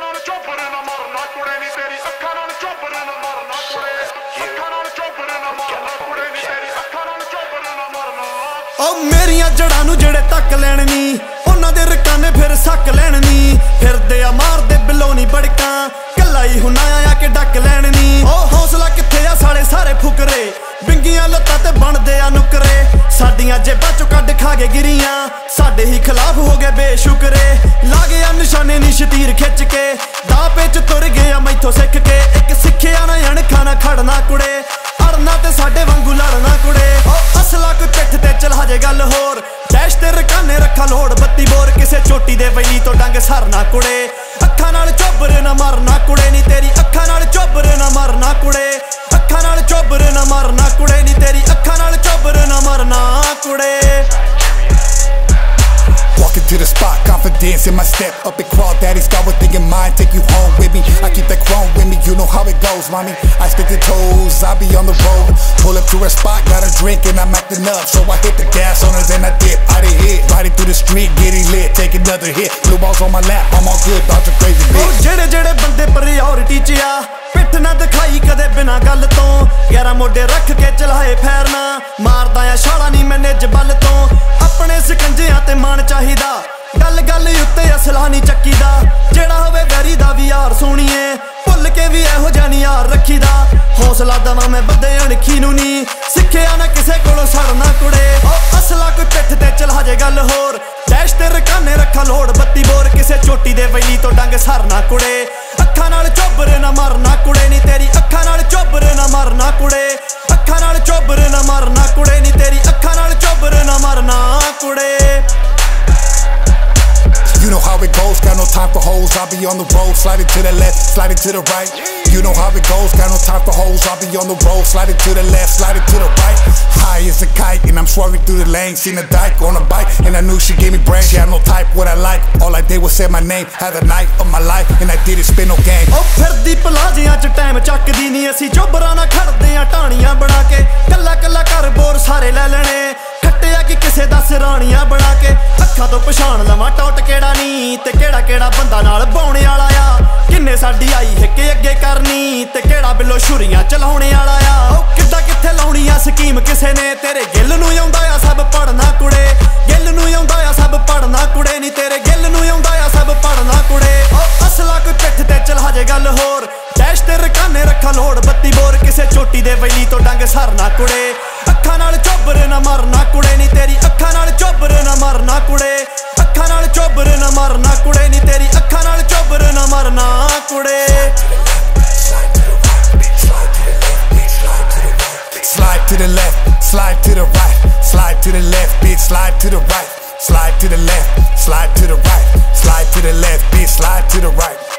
ਨਾਲ ਚੋਬਰ ਨਾ ਮਰਨਾ ਕੁੜੇ ਨੀ ਤੇਰੀ, ਅੱਖਾਂ ਨਾਲ ਚੋਬਰ ਨਾ ਮਰਨਾ ਕੁੜੇ। ਅੱਖਾਂ ਨਾਲ ਚੋਬਰ ਨਾ ਮਰਨਾ ਕੁੜੇ ਨੀ ਤੇਰੀ, ਅੱਖਾਂ ਨਾਲ ਚੋਬਰ ਨਾ ਮਰਨਾ। ਓ ਮੇਰੀਆਂ ਜੜਾਂ ਨੂੰ ਜਿਹੜੇ ਤੱਕ ਲੈਣ ਨੀ ਉਹਨਾਂ ਦੇ ਰਕਾਨੇ ਫਿਰ ਸੱਕ ਲੈਣ ਨੀ ਫਿਰਦੇ ਆ ਮਾਰਦੇ ਬਿਲੋਨੀ ਬੜਕਾਂ, ਕੱਲਾ ਹੀ ਹੁਣਾ ਆ ਕੇ ਡੱਕ ਲੈਣ ਨੀ ਓ ਹੌਸਲਾ ਕਿੱਥੇ ਆ ਸਾਲੇ ਸਾਰੇ ਫੁਕਰੇ ਬਿੰਗੀਆਂ ਲੱਤਾਂ ਤੇ ਬਣਦੇ ਆ ਨੁਕਰੇ। ਸਾਡੀਆਂ ਜੇਬਾਂ ਚੋਂ ਕੱਢ ਖਾ ਕੇ ਗਿਰੀਆਂ। ਸਾਡੇ ਹੀ ਖਿਲਾਫ ਹੋ ਗਏ ਬੇਸ਼ੁਕਰੇ। ਲਾ ਗਿਆ ਨਿਸ਼ਾਨੇ ਨੀ ਖਿੱਚ ਕੇ। ਦਾ ਚ ਤੁਰ ਗਿਆ ਮੈਥੋਂ ਸਿੱਖ ਕੇ। ਇੱਕ ਸਿੱਖਿਆ ਨਾ ਅਣਖਾਂ ਨਾ ਖੜਨਾ ਕੁੜੇ। ਅੜਨਾ ਤੇ ਸਾਡੇ ਵਾਂਗੂ ਲੜਨਾ ਕੁੜੇ। ਓ ਅਸਲਾ ਕੋ ਪਿੱਠ ਤੇ ਚਲਾ ਜੇ ਗੱਲ ਹੋਰ। ਡੈਸ਼ ਤੇ ਰਕਾਨੇ ਰੱਖਾ ਲੋੜ ਬੱਤੀ ਬੋਰ। ਕਿਸੇ ਚੋਟੀ ਦੇ ਵੈਲੀ ਤੋਂ ਡੰਗ ਸਰਨਾ ਕੁੜੇ। ਅੱਖਾਂ ਨਾਲ ਚੋਬਰ ਨਾ ਮਰਨਾ ਕੁੜੇ। ਨਹੀਂ ਤੇਰੀ ਅੱਖਾਂ ਨਾਲ to the spot, confidence in my step. Up and crawl, daddy's got one thing in mind. Take you home with me. I keep that chrome with me, you know how it goes, mommy. I stick to toes, I be on the road. Pull up to a spot, got a drink, and I'm acting up. So I hit the gas on her, then I dip. Out of hit, riding through the street, getting lit. Take another hit. Blue balls on my lap, I'm all good, dodge a crazy O bitch. ਜਿਹੜੇ ਜਿਹੜੇ ਬੰਦੇ priority 'ਚ ਆ ਪਿੱਠ ਨਾ ਦਿਖਾਈ ਕਦੇ ਬਿਨਾ ਗੱਲ ਤੋਂ ਯਾਰਾ ਮੋਢੇ ਰੱਖ ਕੇ ਚਲਾਏ ਫੈਰਨਾ ਮਾਰਦਾ ਆ ਛਾਲਾ ਨਹੀਂ ਮੈਂ ਨਿੱਜ ਬੱਲ ਤੋਂ ਆਪਣੇ ਸਕੰਜਿਆਂ ਤੇ ਮਾਣ ਚਾਹੀਦਾ। ਗੱਲ ਗੱਲ ਉੱਤੇ ਅਸਲਾ ਨਹੀਂ ਚੱਕੀਦਾ। ਜਿਹੜਾ ਹੋਵੇ ਵੈਰੀ ਦਾ ਵੀ ਯਾਰ ਸੋਣੀਏ। ਭੁੱਲ ਕੇ ਵੀ ਇਹੋ ਜਿਹਾ ਨੀ ਯਾਰ ਰੱਖੀਦਾ। ਹੌਸਲਾ ਦਵਾਂ ਮੈਂ ਬੰਦੇ ਅਣਖੀ ਨੂੰ ਨਹੀਂ ਸਿੱਖਿਆ ਨਾ ਕਿਸੇ ਕੋਲੋਂ ਸੜਨਾ ਕੁੜੇ। ਓ, ਅਸਲਾ ਕੋਈ ਪਿੱਠ ਤੇ ਚਲਾ ਜੇ ਗੱਲ ਹੋਰ। ਡੈਸ਼ ਤੇ ਰਕਾਨੇ ਰੱਖਾ ਲੋੜ ਬੱਤੀ ਬੋਰ। ਕਿਸੇ ਚੋਟੀ ਦੇ ਵੈਲੀ ਤੋਂ ਡੰਗ ਸਰਨਾ ਕੁੜੇ। ਅੱਖਾਂ ਨਾਲ ਚੋਬਰ ਨਾ ਮਰਨਾ ਕੁੜੇ। ਨਹੀਂ ਤੇਰੀ ਅੱਖਾਂ ਨਾਲ ਚੋਬਰ ਨਾ ਮਰਨਾ ਕੁੜੇ। ਅੱਖਾਂ ਨਾਲ ਚੋਬਰ ਨਾ time for hoes. I'll be on the road, sliding to the left, sliding to the right. You know how it goes, got no time for hoes. I'll be on the road, sliding to the left, sliding to the right. High as a kite, and I'm swerving through the lane. Seen a dyke on a bike, and I knew she gave me brains. She had no type, what I like. All I did was say my name. Had the night of my life, and I didn't spin no game. ਓ ਫਿਰਦੀ ਪਲਾਜੀਆਂ 'ਚ time ਚੱਕਦੀ ਨਹੀਂ ਅਸੀਂ ਚੋਬਰਾਂ ਨਾਲ ਖੜਦੇ ਆ ਟਾਣੀਆਂ ਨਹੀਂ ਕਿਹੜਾ ਬੰਦਾ ਨਾਲ ਬਾਉਣੇ ਵਾਲਾ ਆ? ਕਿੰਨੇ ਸਾਡੀ ਆਈ ਹਿੱਕੇ ਅੱਗੇ ਕਰਨੀ ਤੇ ਕਿਹੜਾ ਬਿੱਲੋ ਛੁਰੀਆਂ ਚਲਾਉਣੇ ਵਾਲਾ ਆ? ਓ ਕਿੱਦਾਂ ਕਿੱਥੇ ਲਾਉਣੀ ਆ ਸਕੀਮ ਕਿਸੇ ਨੇ? ਤੇਰੇ ਗਿੱਲ ਨੂੰ ਆਉਂਦਾ ਆ ਸਭ ਪੜਨਾ ਕੁੜੇ। ਗਿੱਲ ਨੂੰ ਆਉਂਦਾ ਆ ਸਭ ਪੜਨਾ ਕੁੜੇ ਨਹੀਂ ਤੇਰੇ ਗਿੱਲ ਨੂੰ ਆਉਂਦਾ ਆ ਸਭ ਪੜਨਾ ਕੁੜੇ। ਓ ਅਸਲਾ ਕੋਈ ਪਿੱਠ ਤੇ ਚਲਾ ਜੇ ਗੱਲ ਹੋਰ। ਡੈਸ਼ ਤੇ ਰਕਾਨੇ ਰੱਖਾ ਲੋੜ ਬੱਤੀ ਬੋਰ, ਕਿਸੇ ਚੋਟੀ ਦੇ ਵੈਲੀ ਤੋਂ ਡੰਗ ਸਰਨਾ ਕੁੜੇ। ਅੱਖਾਂ ਨਾਲ ਚੋਬਰ ਨਾ ਮਰਨਾ ਕੁੜੇ ਨਹੀਂ ਤੇਰੀ ਅੱਖਾਂ ਨਾਲ ਚੋਬਰ ਨਾ ਮਰਨਾ ਕੁੜੇ। The right, slide to the left, bitch, slide to the right, slide to the left, slide to the right, slide to the left, bitch, slide to the right.